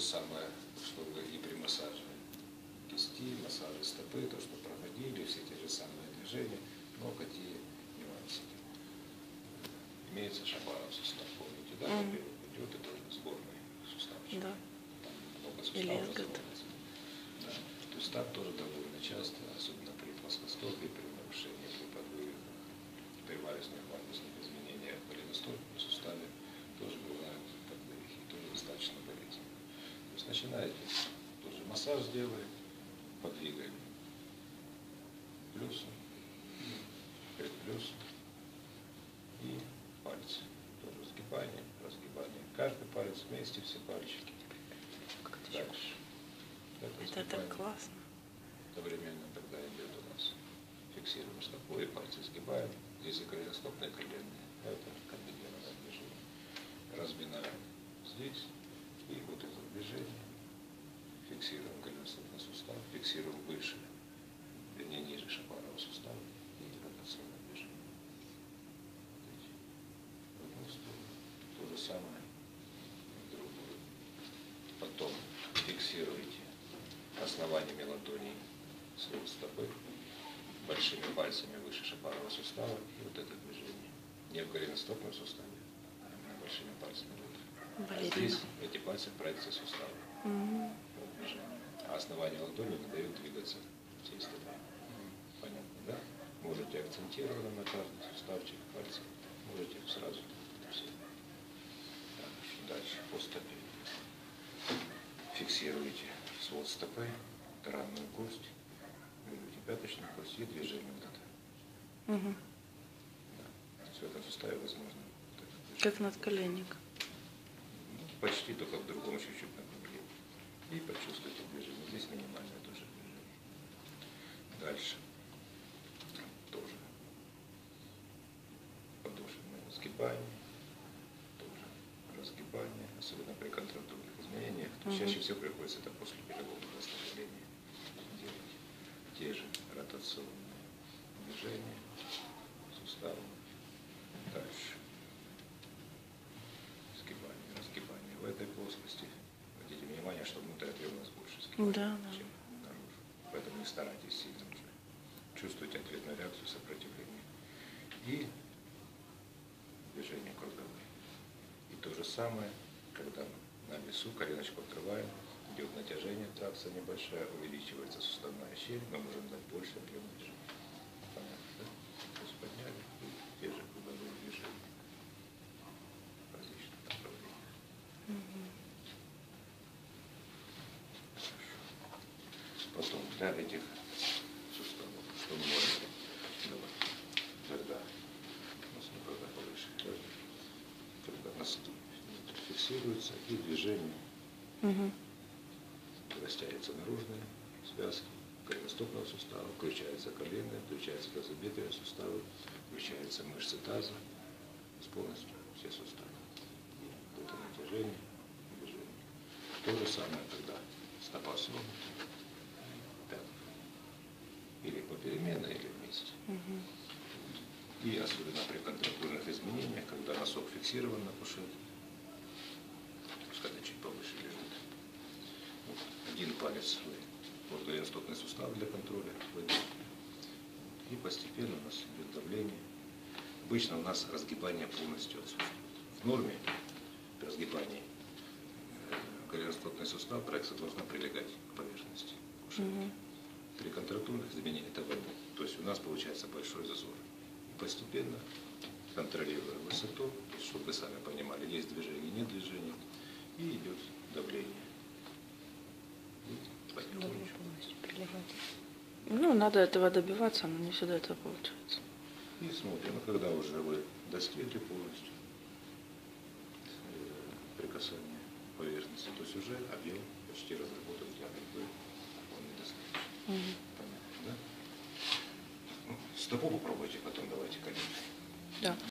же самое, что и при массаже кисти, массаже стопы, то, что проходили, все те же самые движения, но какие нюансики. Имеется шапаров сустав, помните, да, который идет, это сборный суставчик. Да. Там много суставов. Да. То есть так тоже довольно часто, особенно при плоскостопии, при нарушении, при подвывах, при валюсных, валюсных изменениях в голеностопном суставе тоже бывают подвывихи, тоже достаточно болезненно. То есть начинаете, тоже массаж сделаем, подвигаем плюсом, перед плюсом и пальцы. Тоже сгибание, разгибание. Каждый палец вместе, все пальчики. Дальше. Это сгибание. так классно. Одновременно тогда идет у нас. Фиксируем стопу и пальцы сгибаем. Здесь и голеностопные, и коленные. Это комбинированное движение. Разминаем здесь. И вот это движение. Фиксируем голеностопный сустав. Фиксируем выше, вернее ниже шапарного сустава. И ротационное движение. В одну сторону. То же самое в другую. Потом фиксируете основаниями ладоней свод стопы, большими пальцами выше шапарного сустава и вот это движение. Не в голеностопном суставе, а большими пальцами выше. А здесь эти пальцы в проекции сустава. Движение. А основание ладони не дает двигаться всей стопой. Понятно, да? Можете акцентированно на каждый суставчик пальцев, можете сразу. Так, дальше по стопе. Фиксируете свод стопы, таранную кость, берете пяточную кость и движение вот это. Мгм. Да. То есть в этом суставе возможно. Как надколенник. Ну, Почти только в другом чуть-чуть И почувствуйте движение. Здесь минимальное тоже движение. Дальше. Тоже. Подошвенное сгибание. Тоже разгибание. Особенно при контрактурных изменениях. То Мгм. чаще всего приходится это после перелома восстановления делать. Те же ротационные движения суставов. Дальше сгибание, разгибание в этой плоскости. Обратите внимание, что внутрь у нас больше сгибания, Да, да. Поэтому не старайтесь сильно уже. Чувствуйте ответную реакцию сопротивления. И движение круговые. И то же самое, когда на весу коленочку открываем, идет натяжение, тракция небольшая, увеличивается суставная щель, мы можем дать больше объем движения. Понятно, да? То есть подняли и те же круговые движения в различных направлениях. Мгм. Для этих суставов, что мы можем делать, когда у нас никогда повыше, да? когда нас фиксируется и движение Мгм. растянется наружные связки голеностопного сустава, включаются коленные, включаются тазобедренные суставы, включаются мышцы таза, полностью все суставы. И вот это натяжение, движение. То же самое, когда стопа согнута, попеременно, или вместе. Мгм. И особенно при контрактурных изменениях, когда носок фиксирован на кушетке, пускай чуть повыше лежит. Вот один палец вы, вот голеностопный сустав для контроля выдавите. И постепенно у нас идет давление. Обычно у нас разгибание полностью отсутствует. В норме при разгибании э, голеностопный сустав, проекция должна прилегать к поверхности кушетки. Мгм. При контрактурных изменениях это войну. То есть у нас получается большой зазор. И постепенно, контролируя высоту, чтобы вы сами понимали, есть движение, нет движения, и идет давление. Ну, надо этого добиваться, но не всегда это получается. И смотрим, а когда уже вы достигли полностью э, прикасания поверхности, то есть уже объем почти разработан для он недостаточно. Мгм. Понятно, да? Ну, Стопу попробуйте, потом давайте колено. Да.